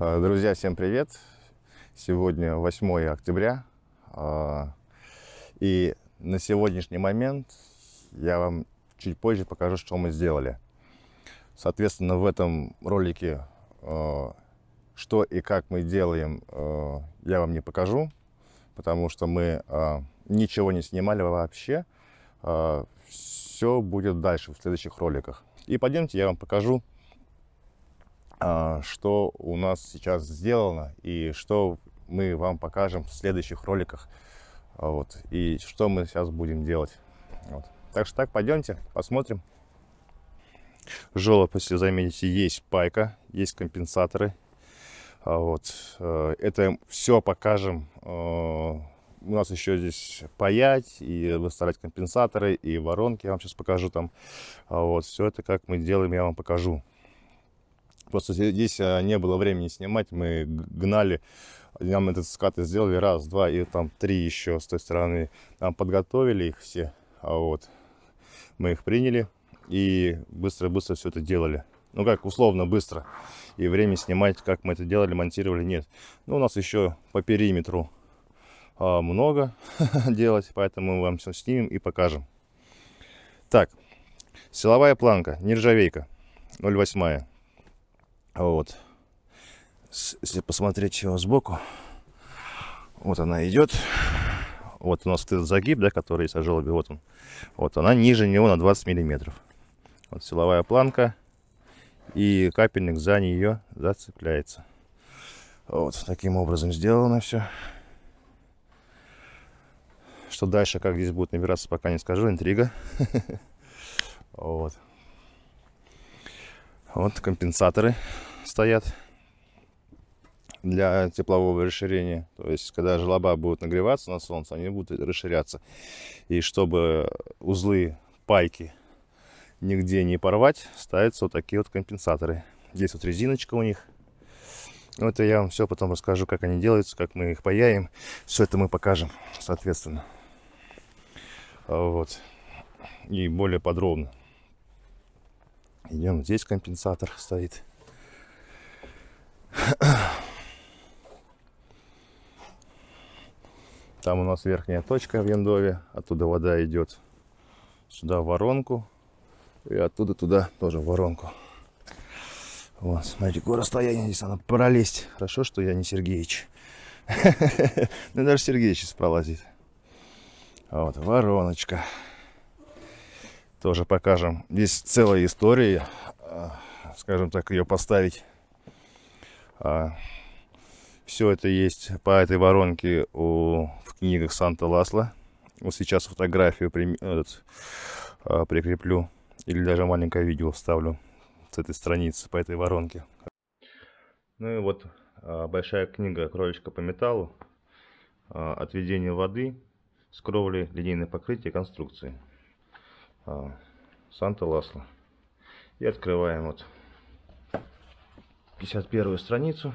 А, Друзья, всем привет! Сегодня 8 октября. а, И на сегодняшний момент я вам чуть позже покажу, что мы сделали. Соответственно, в этом ролике а, что и как мы делаем, я вам не покажу, потому что мы ничего не снимали вообще. Все будет дальше в следующих роликах. И пойдемте, я вам покажу, что у нас сейчас сделано и что мы вам покажем в следующих роликах. А, Вот, и что мы сейчас будем делать. Вот. Так что так, пойдемте, посмотрим. Желоб, если заметите, есть пайка, есть компенсаторы. А, Вот. Это все покажем. У нас еще здесь паять и выставлять компенсаторы и воронки. Я вам сейчас покажу там. А, Вот. Все это как мы делаем, я вам покажу. Просто здесь а, не было времени снимать, мы гнали, нам этот скат сделали раз, два и там три еще с той стороны. Нам подготовили их все, а вот мы их приняли и быстро-быстро все это делали. Ну как, условно быстро. И время снимать, как мы это делали, монтировали, нет. Ну у нас еще по периметру а, много делать, поэтому мы вам все снимем и покажем. Так, силовая планка, нержавейка, 0,8. Вот. Если посмотреть его сбоку, вот она идет. Вот у нас этот загиб, да, который есть о желобе, вот он. Вот она ниже него на 20 миллиметров. Вот силовая планка. И капельник за нее зацепляется. Вот таким образом сделано все. Что дальше, как здесь будет набираться, пока не скажу. Интрига. Вот. Вот компенсаторы стоят для теплового расширения. То есть, когда желоба будут нагреваться на солнце, они будут расширяться. И чтобы узлы пайки нигде не порвать, ставятся вот такие вот компенсаторы. Здесь вот резиночка у них. Ну, Это я вам все потом расскажу, как они делаются, как мы их паяем. Все это мы покажем, соответственно. Вот. И более подробно. Идем, здесь компенсатор стоит. Там у нас верхняя точка в Яндове, оттуда вода идет сюда в воронку, и оттуда туда тоже в воронку. Вот, смотрите, какое расстояние здесь надо пролезть. Хорошо, что я не Сергеич. Ну, даже Сергеич сейчас пролазит. Вот, вороночка. Тоже покажем. Здесь целая история, а, скажем так, ее поставить. Все это есть по этой воронке у, в книгах Санта Ласла. Вот сейчас фотографию прим- этот, а, прикреплю или даже маленькое видео вставлю с этой страницы по этой воронке. Ну и вот а, большая книга «Кровечка по металлу. а, Отведение воды с кровли, линейное покрытие, конструкции». А, Санта Ласло. И открываем вот 51 страницу.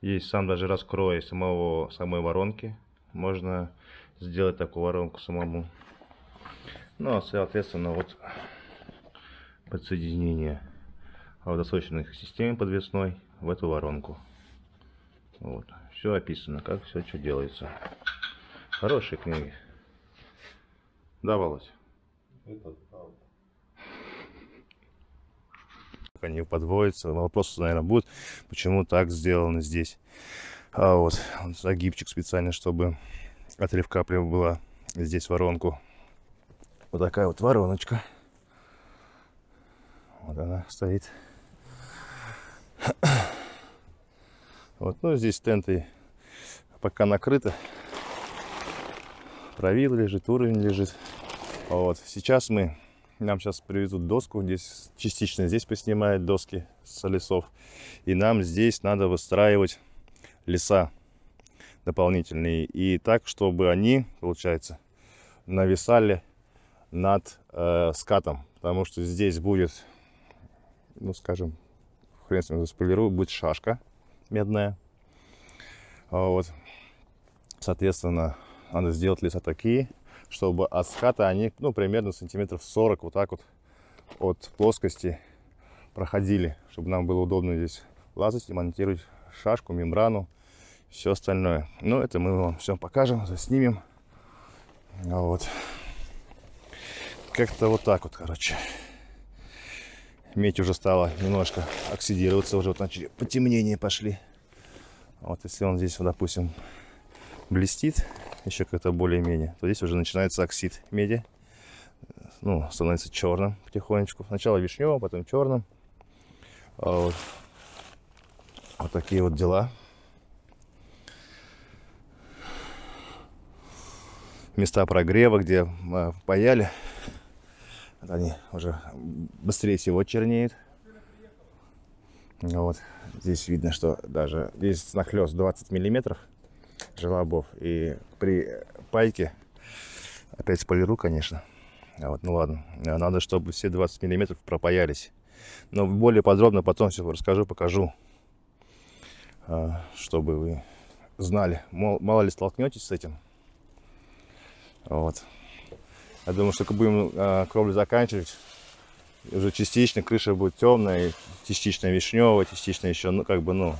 Есть сам даже раскрой самого, самой воронки. Можно сделать такую воронку самому. Ну, а соответственно, вот подсоединение водосточных систем подвесной в эту воронку. Вот. Все описано, как все что делается. Хорошие книги. Да, Володь? Как они подводятся. Вопрос, наверное, будет, почему так сделано здесь. А вот, загибчик специально, чтобы отрыв капли была здесь воронку. Вот такая вот вороночка. Вот она стоит. Вот, ну здесь тенты пока накрыто. Правил лежит, уровень лежит. Вот, сейчас мы, нам сейчас привезут доску, здесь частично здесь поснимают доски с лесов. И нам здесь надо выстраивать леса дополнительные. И так, чтобы они, получается, нависали над э, скатом. Потому что здесь будет, ну скажем, хрен с ним заспойлерую, будет шашка медная. Вот. Соответственно, надо сделать леса такие, чтобы от ската они, ну, примерно сантиметров 40 вот так вот от плоскости проходили, чтобы нам было удобно здесь лазать и монтировать шашку, мембрану, все остальное. Но это мы вам все покажем, заснимем. Вот. Как-то вот так вот, короче. Медь уже стала немножко оксидироваться, уже вот начали потемнения пошли. Вот если он здесь, вот, допустим, блестит, еще как-то более-менее, то здесь уже начинается оксид меди. Ну, становится черным потихонечку. Сначала вишневым, потом черным. А вот. вот такие вот дела. Места прогрева, где мы паяли, они уже быстрее всего чернеют. Вот. Здесь видно, что даже здесь нахлест 20 миллиметров желобов. И при пайке, опять полиру, конечно. А вот, ну ладно, надо, чтобы все 20 миллиметров пропаялись. Но более подробно потом все расскажу, покажу, а, чтобы вы знали. Мало ли столкнетесь с этим. Вот. Я думаю, что будем э, кровлю заканчивать, уже частично крыша будет темная, частично вишневая, частично еще, ну, как бы, ну,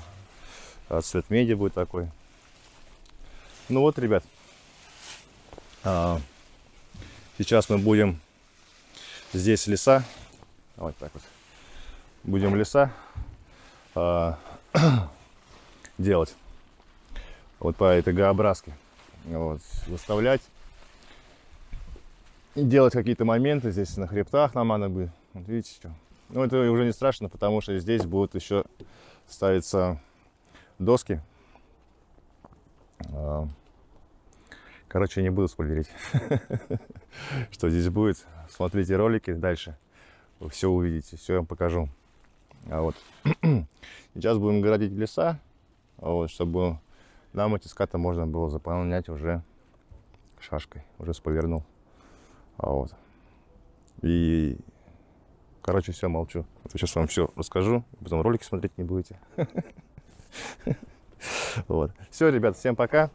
а цвет меди будет такой. Ну вот, ребят, а, сейчас мы будем здесь леса, вот так вот, будем леса а, делать вот по этой г вот, выставлять делать какие-то моменты здесь на хребтах нам надо бы. Вот видите, что. Ну, это уже не страшно, потому что здесь будут еще ставиться доски. Короче, не буду спойлерить, что здесь будет. Смотрите ролики дальше. Вы все увидите, все я вам покажу. А вот сейчас будем городить леса, вот, чтобы нам эти скаты можно было заполнять уже шашкой, уже сповернул. А вот. И, короче, все, молчу. Вот сейчас вам все расскажу, потом ролики смотреть не будете. Вот. Все, ребят, всем пока.